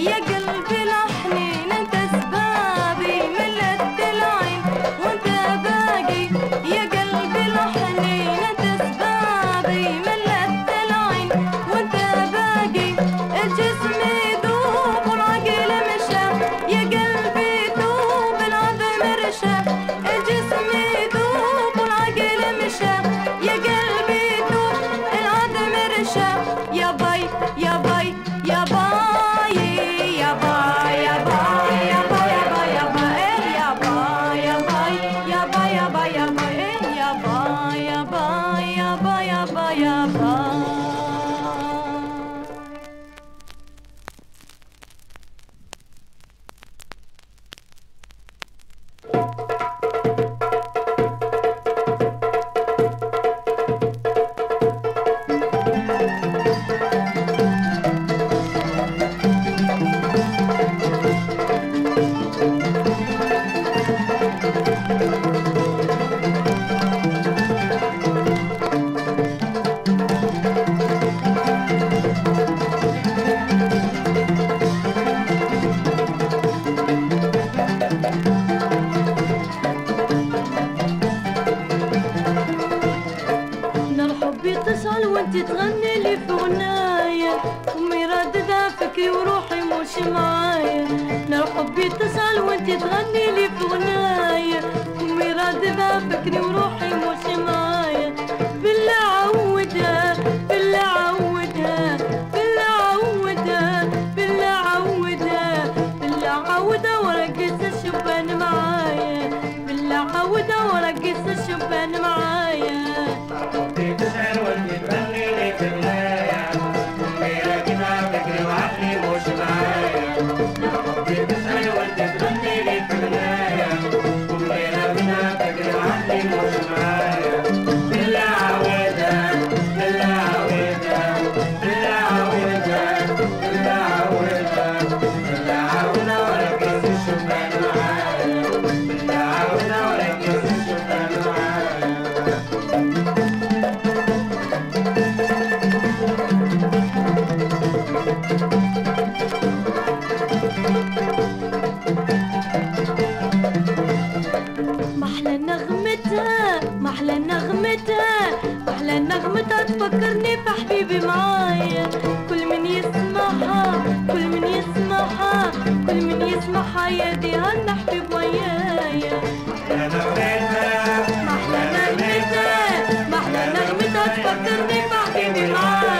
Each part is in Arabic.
ये गल in the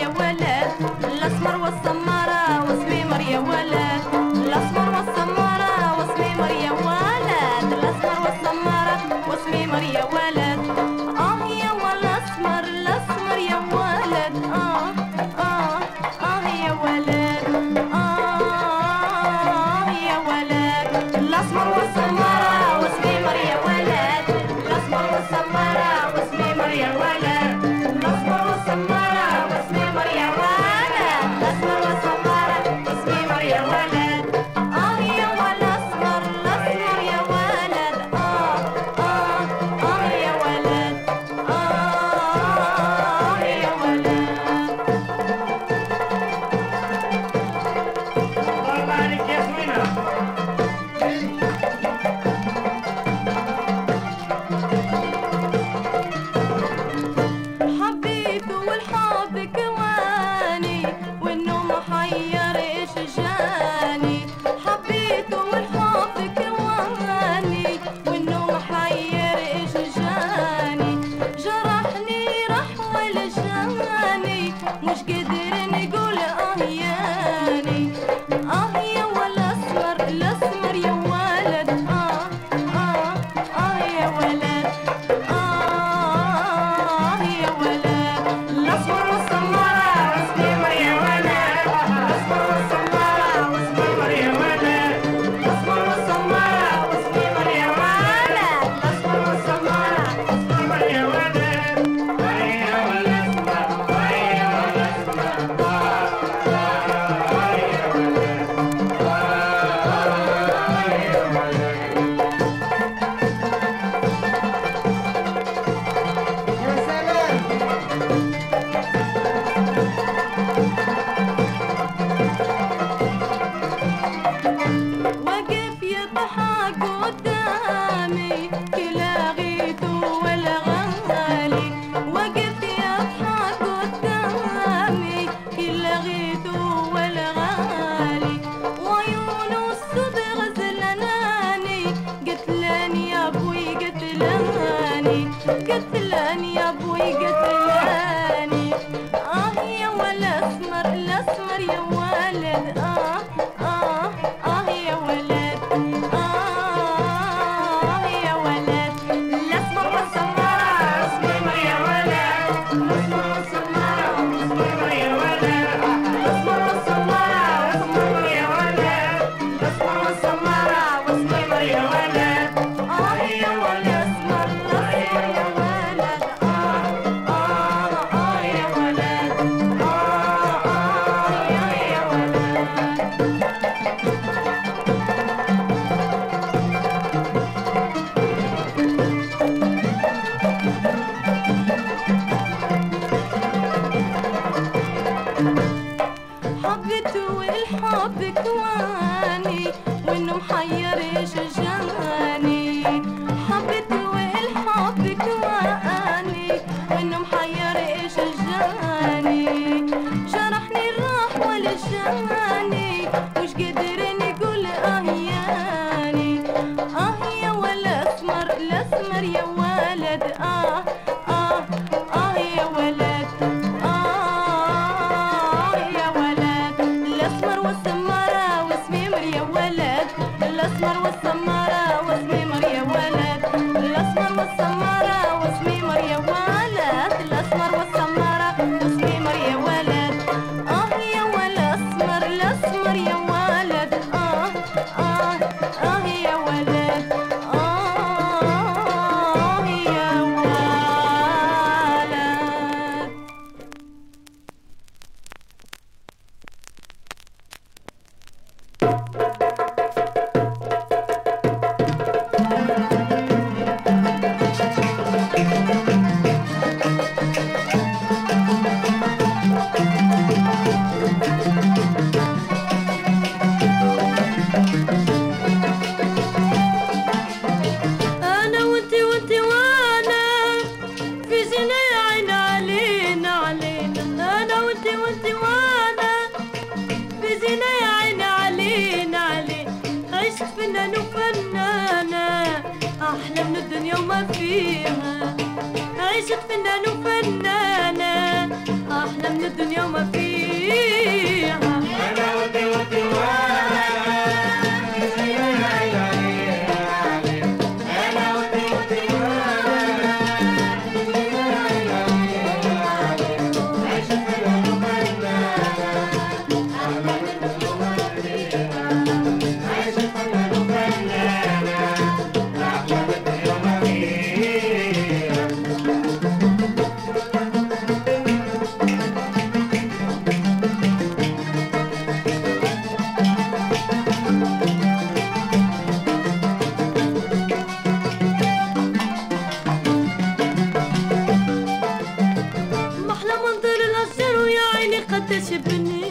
yeah. فنان وفنانة أحلى من الدنيا وما فيها. عيشت فنان وفنانة أحلى من الدنيا وما فيها t'es survenu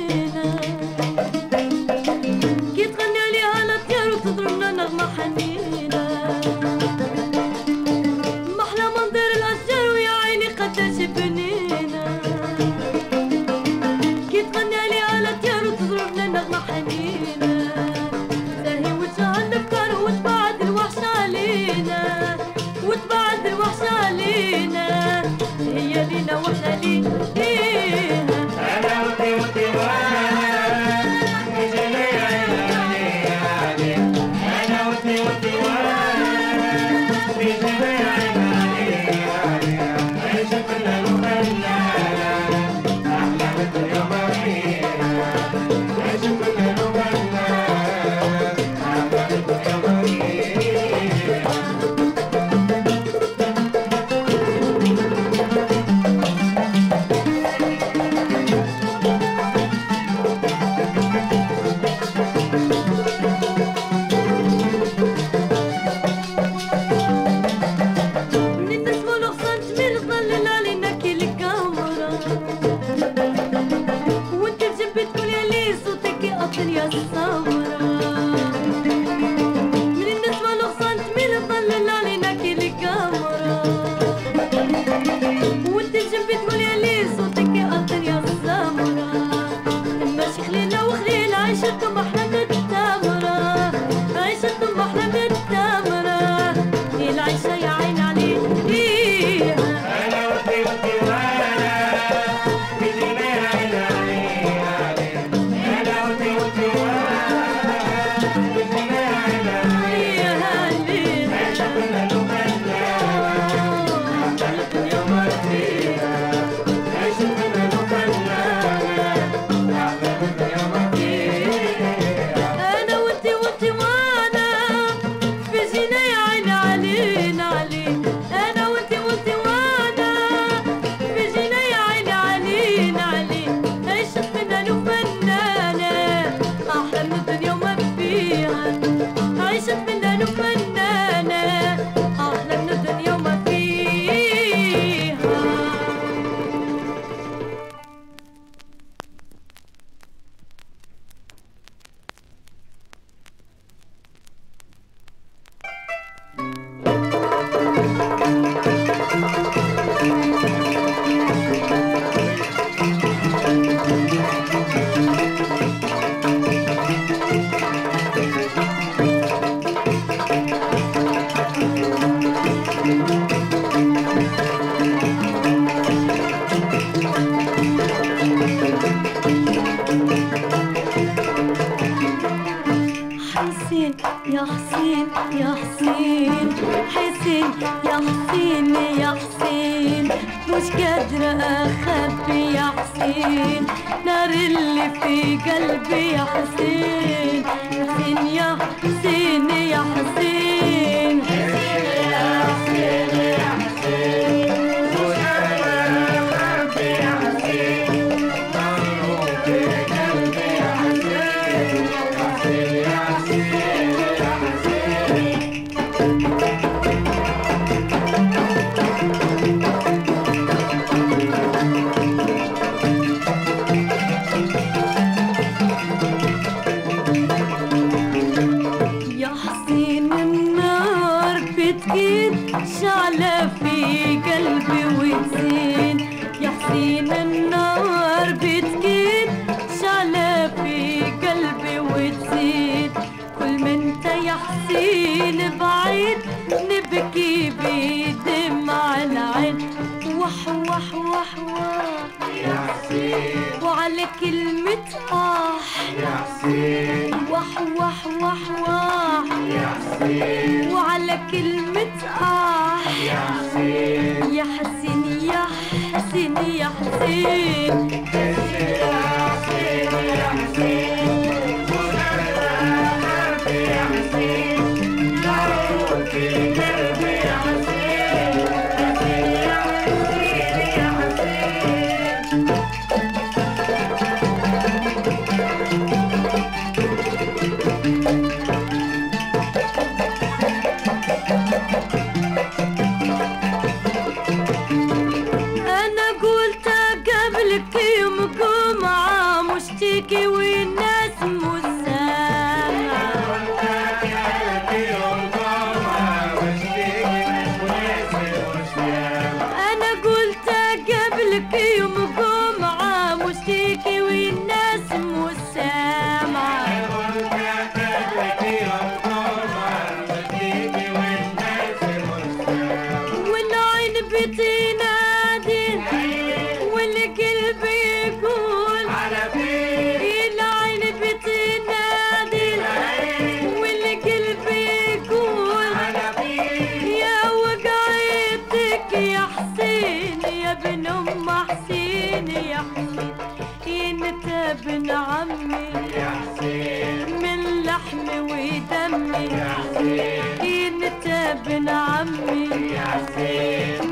ابن عمي.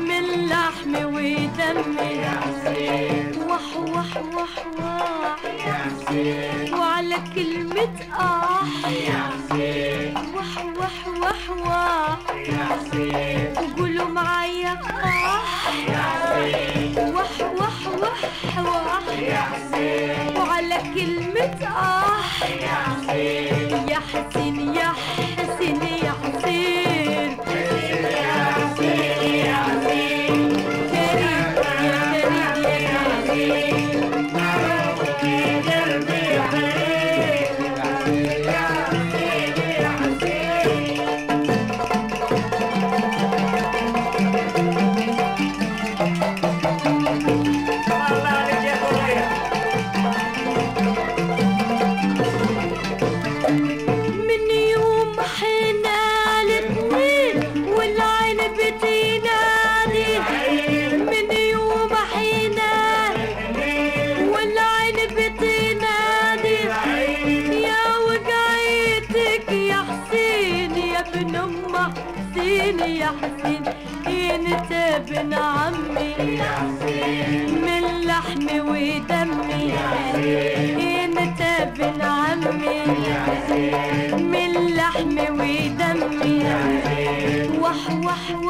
من لحمي ودمي وح وح وح وح. وعلى كلمة آه. وح وح وح وح. وقولوا معايا آه. وح وح وح وح. وعلى كلمة آه. يا حسين يا حسين يا حسين يا حسين. حسين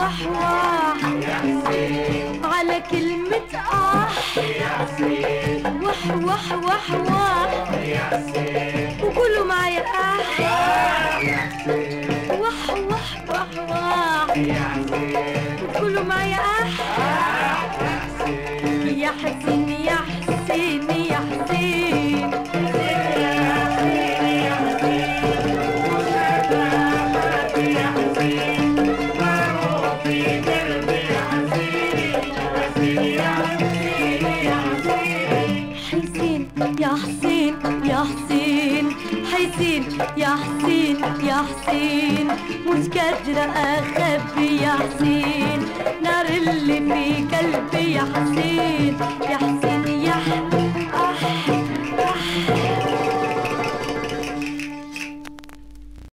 وح على كلمة آه. وح وح وح وح. وقولوا معايا آه. وح وح وح وح. وقولوا معايا آه. يا حسين. حسين قادرة أخبي يا حسين نار اللي في قلبي يا حسين يا حسين.